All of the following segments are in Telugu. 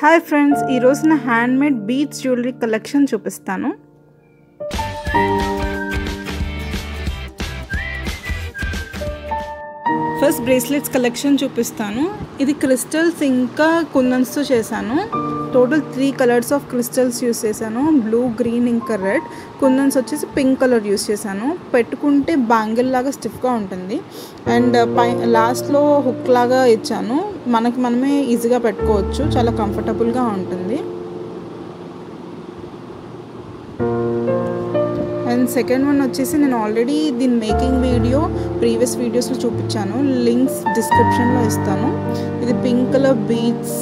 హాయ్ ఫ్రెండ్స్ ఈరోజు నా హ్యాండ్మేడ్ బీచ్ జ్యువెలరీ కలెక్షన్ చూపిస్తాను. ఫస్ట్ బ్రేస్లెట్స్ కలెక్షన్ చూపిస్తాను. ఇది క్రిస్టల్స్ ఇంకా కుందన్స్తో చేశాను. Total three colours of crystals use చేశాను. బ్లూ గ్రీన్ ఇంకా రెడ్. కుందన్స్ వచ్చేసి పింక్ కలర్ యూస్ చేశాను. పెట్టుకుంటే బ్యాంగిల్ లాగా స్టిఫ్గా ఉంటుంది. అండ్ uh, పై లాస్ట్లో హుక్ లాగా ఇచ్చాను. మనకి మనమే ఈజీగా పెట్టుకోవచ్చు. చాలా కంఫర్టబుల్గా ఉంటుంది. అండ్ సెకండ్ వన్ వచ్చేసి నేను ఆల్రెడీ దీని మేకింగ్ వీడియో ప్రీవియస్ వీడియోస్లో చూపించాను. లింక్స్ డిస్క్రిప్షన్లో ఇస్తాను. ఇది పింక్ కలర్ బీట్స్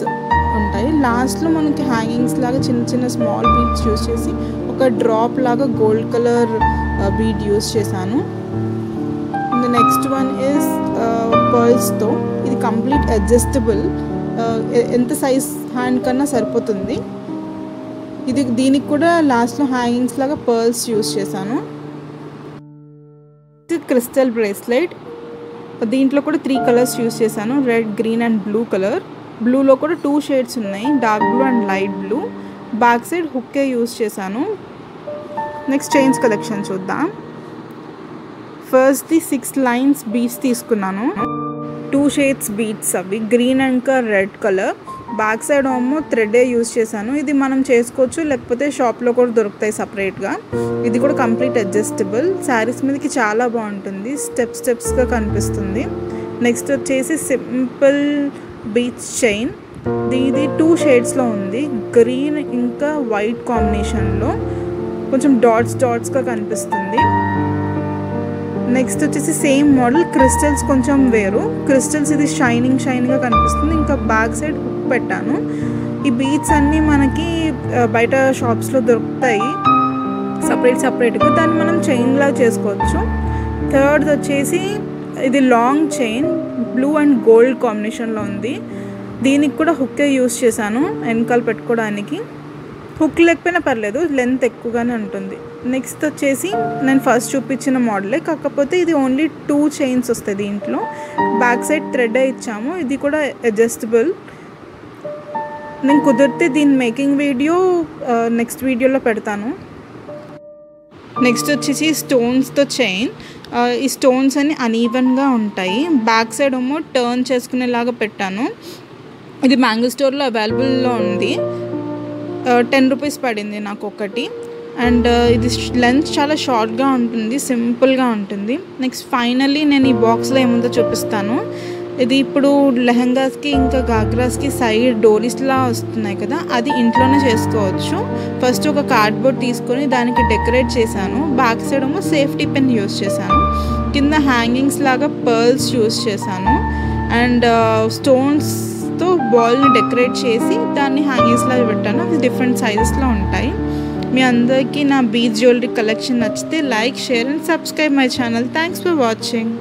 ఉంటాయి. లాస్ట్లో మనకి హ్యాంగింగ్స్ లాగా చిన్న చిన్న స్మాల్ బీట్స్ యూస్ చేసి ఒక డ్రాప్ లాగా గోల్డ్ కలర్ బీట్ యూస్ చేశాను. నెక్స్ట్ వన్ ఇస్ పర్ల్స్తో ఇది కంప్లీట్ అడ్జస్టబుల్ ఎంత సైజ్ హ్యాండ్ కన్నా సరిపోతుంది. ఇది దీనికి కూడా లాస్ట్లో హ్యాంగింగ్స్ లాగా పర్ల్స్ యూస్ చేశాను. క్రిస్టల్ బ్రేస్లెట్ దీంట్లో కూడా త్రీ కలర్స్ యూస్ చేశాను. Red green and blue colour బ్లూలో కూడా టూ షేడ్స్ ఉన్నాయి. Dark blue and light blue back side హుక్కే use చేశాను. నెక్స్ట్ చైన్స్ కలెక్షన్ చూద్దాం. First the six lines beads తీసుకున్నాను. టూ షేడ్స్ బీట్స్ అవి. Green and red colour back side ఏమో థ్రెడే యూస్ చేశాను. ఇది మనం చేసుకోవచ్చు లేకపోతే షాప్లో కూడా దొరుకుతాయి సపరేట్గా ఇది కూడా కంప్లీట్ అడ్జస్టబుల్. శారీస్ మీదకి చాలా బాగుంటుంది. స్టెప్ స్టెప్స్గా కనిపిస్తుంది. నెక్స్ట్ వచ్చేసి సింపుల్ బీచ్ చైన్. ఇది టూ షేడ్స్లో ఉంది. గ్రీన్ ఇంకా వైట్ కాంబినేషన్లో కొంచెం డాట్స్ డాట్స్గా కనిపిస్తుంది. నెక్స్ట్ వచ్చేసి సేమ్ మోడల్ క్రిస్టల్స్ కొంచెం వేరు. క్రిస్టల్స్ ఇది షైనింగ్ షైనింగ్గా కనిపిస్తుంది. ఇంకా బ్యాక్ సైడ్ హుక్ పెట్టాను. ఈ బీట్స్ అన్నీ మనకి బయట షాప్స్లో దొరుకుతాయి. సపరేట్ సపరేట్గా దాన్ని మనం చైన్లా చేసుకోవచ్చు. థర్డ్ వచ్చేసి ఇది long chain blue and gold కాంబినేషన్లో ఉంది. దీనికి కూడా హుక్కే యూస్ చేశాను వెనకాల పెట్టుకోవడానికి. హుక్ లేకపోయినా పర్లేదు లెంత్ ఎక్కువగానే ఉంటుంది. నెక్స్ట్ వచ్చేసి నేను ఫస్ట్ చూపించిన మోడలే కాకపోతే ఇది ఓన్లీ టూ చైన్స్ వస్తాయి దీంట్లో. బ్యాక్ సైడ్ థ్రెడ్ ఇచ్చాము ఇది కూడా అడ్జస్టబుల్ నేను కుదిరితే దీని మేకింగ్ వీడియో నెక్స్ట్ వీడియోలో పెడతాను. నెక్స్ట్ వచ్చేసి స్టోన్స్తో చైన్ ఈ స్టోన్స్ అన్ని అనీవన్గా ఉంటాయి. బ్యాక్ సైడ్ ఏమో టర్న్ చేసుకునేలాగా పెట్టాను. ఇది మ్యాంగో స్టోర్లో అవైలబుల్లో ఉంది. టెన్ రూపీస్ పడింది నాకు ఒకటి అండ్ ఇది లెన్స్ చాలా షార్ట్గా ఉంటుంది సింపుల్గా ఉంటుంది. నెక్స్ట్ ఫైనల్లీ నేను ఈ బాక్స్లో ఏముందో చూపిస్తాను. ఇది ఇప్పుడు లెహంగాస్కి ఇంకా గాగ్రాస్కి సైడ్ డోరీస్లా వస్తున్నాయి కదా అది ఇంట్లోనే చేసుకోవచ్చు. ఫస్ట్ ఒక కార్డ్బోర్డ్ తీసుకొని దానికి డెకరేట్ చేశాను. బ్యాక్ సైడ్ ఏమో సేఫ్టీ పెన్ యూస్ చేశాను. కింద హ్యాంగింగ్స్ లాగా పర్ల్స్ యూస్ చేశాను. అండ్ స్టోన్స్ తో బాల్ని డెకరేట్ చేసి దాన్ని హ్యాంగింగ్స్లో పెట్టాను. అవి డిఫరెంట్ సైజెస్లో ఉంటాయి. మీ అందరికీ నా బీచ్ జ్యువెలరీ కలెక్షన్ నచ్చితే like share and subscribe my channel thanks for watching